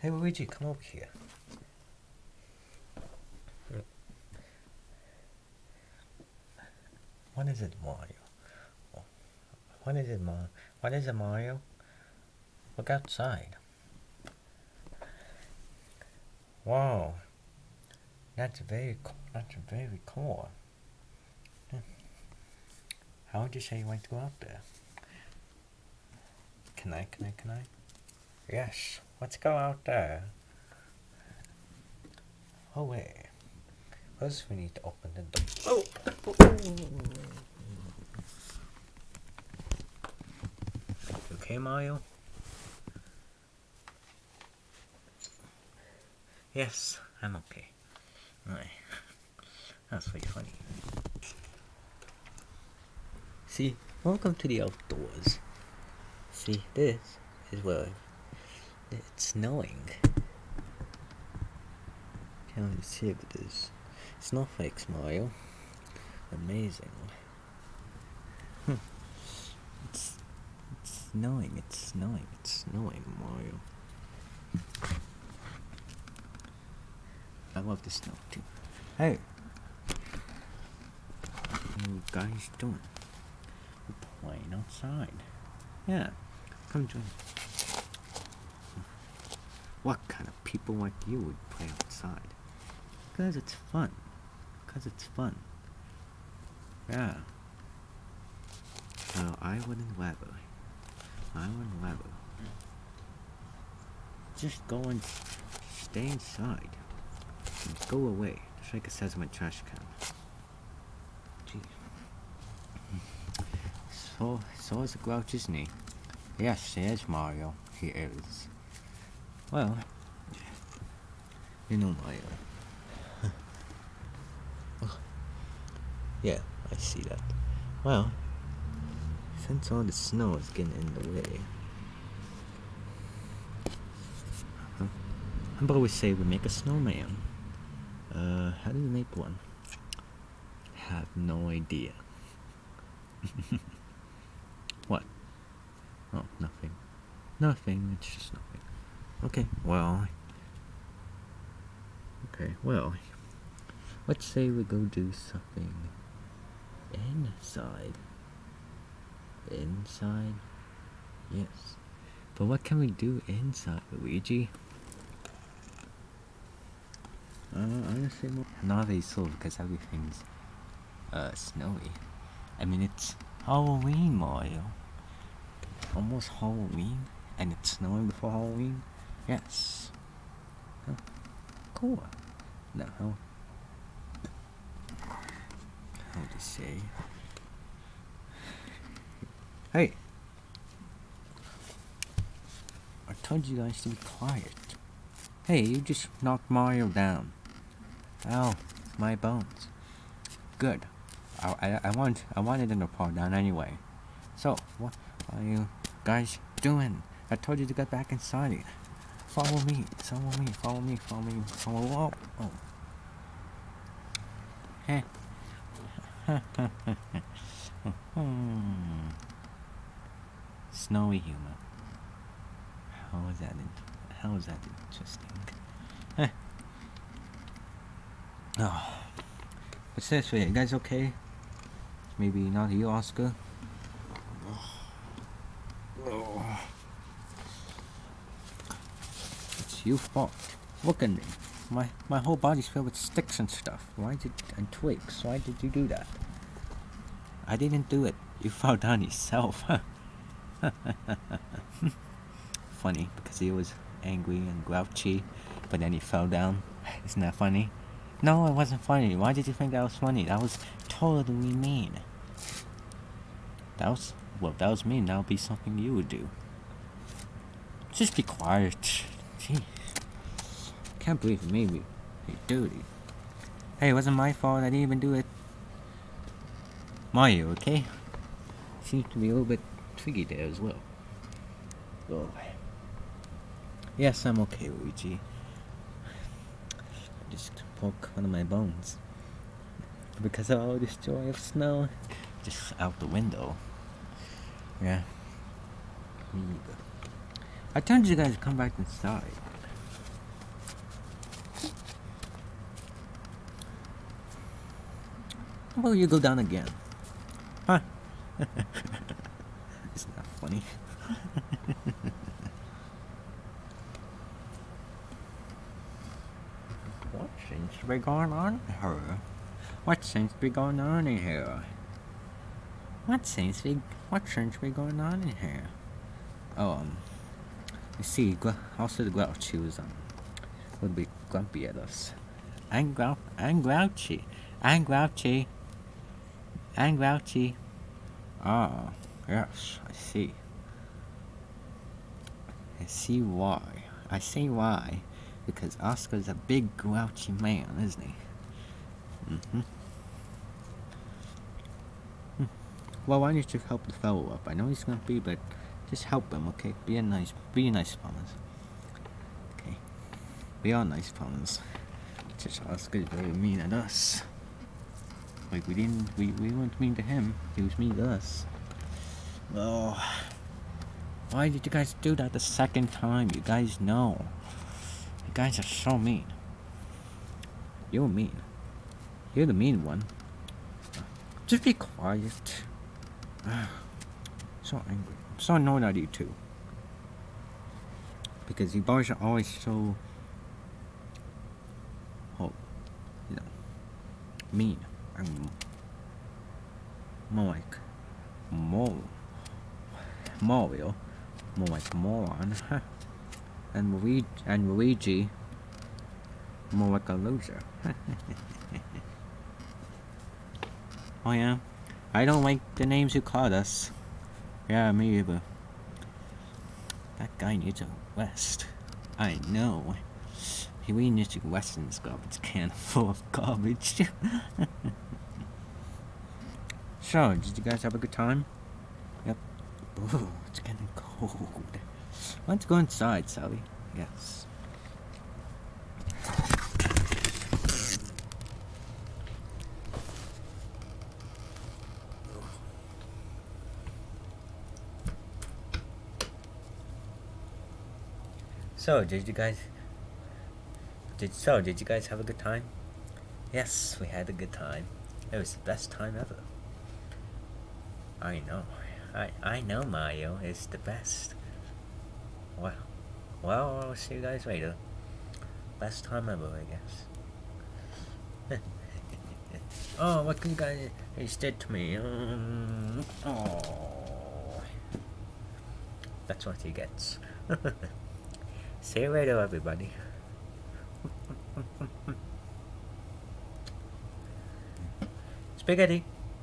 Hey Luigi, come over here. What is it, Mario? What is it, Mario? What is it, Mario? Look outside. Wow. That's very cool. That's very cool. How would you say you like to go out there? Can I, can I, can I? Yes, let's go out there. Oh wait. First we need to open the door. Oh! okay, Mario? Yes, I'm okay. Right. That's pretty funny. See, welcome to the outdoors. See, this is where it's snowing. Can't really see it, but there's snowflakes, Mario. Amazing. Hmm. It's, it's snowing, it's snowing, it's snowing, Mario. I love the snow too. Hey! What are you guys doing? We're playing outside. Yeah, come join me. What kind of people like you would play outside? Because it's fun. Because it's fun. Yeah. No, I wouldn't ever. I wouldn't ever. Just go and stay inside. And go away. Just like it says in my trash can. Gee. So, so is the grouch, isn't he? Yes, he is, Mario. He is. Well, you know Mario. yeah, I see that. Well, since all the snow is getting in the way, huh? how about we say we make a snowman? Uh, how do you make one? Have no idea. what? Oh, nothing. Nothing, it's just nothing. Okay, well. Okay, well. Let's say we go do something inside. Inside? Yes. But what can we do inside, Luigi? Uh, honestly, more not very slow because everything's uh snowy. I mean, it's Halloween, Mario. Almost Halloween, and it's snowing before Halloween. Yes. Cool. No. How? How to say? Hey. I told you guys to be quiet. Hey, you just knocked Mario down. Ow, my bones. Good. I, I, I want I wanted them to fall down anyway. So what are you guys doing? I told you to get back inside. Follow me. Follow me. Follow me. Follow me. Follow. Oh. oh. Snowy humor. How is that? How is that interesting? Oh. What's this? Wait, you guys okay? Maybe not you, Oscar? Oh. It's your fault. Look at me. My my whole body's filled with sticks and stuff. Why did and twigs? Why did you do that? I didn't do it. You fell down yourself. funny because he was angry and grouchy, but then he fell down. Isn't that funny? No, it wasn't funny. Why did you think that was funny? That was totally mean. That was, well, that was mean. That would be something you would do. Just be quiet. Jeez. I can't believe you made me do it. Hey, it wasn't my fault. I didn't even do it. Mario, okay? Seems to be a little bit twiggy there as well. Oh. Yes, I'm okay, Luigi. I just broke one of my bones. Because of all this joy of snow. Just out the window. Yeah. I told you guys to come back inside. How about you go down again? Huh? Isn't that funny? what seems to be going on here? What seems to be going on in here? What seems to be what seems to be going on in here? Oh, um, you see, also the grouchy was um would be grumpy at us. I'm grou I'm grouchy. I'm grouchy. I'm grouchy. Ah, yes, I see. I see why. I see why. Because Oscar's a big grouchy man, isn't he? Mm-hmm. Hmm. Well, why don't you help the fellow up? I know he's gonna be, but just help him, okay? Be a nice, be a nice promise. Okay? We are nice promise. Just Oscar's very mean at us. Like we didn't, we, we weren't mean to him. He was mean to us. Oh, why did you guys do that the second time? You guys know. You guys are so mean. You're mean. You're the mean one. Just be quiet. so angry. I'm so annoyed at you too. Because you boys are always so, oh, you know, mean. I'm more like, more, Mario, more like moron. and Luigi, and Luigi, more like a loser. oh yeah, I don't like the names you called us. Yeah, me either. That guy needs a rest. I know. He really needs to rest in this garbage can full of garbage. so, did you guys have a good time? Yep. Ooh, it's getting cold. Let's go inside, Sally. Yes. So, did you guys did so did you guys have a good time? Yes, we had a good time. It was the best time ever. I know. I I know Mario is the best. Well, well, I'll see you guys later. Best time ever, I guess. oh, what you guys did to me? Um, oh, that's what he gets. see you later, everybody. Spaghetti.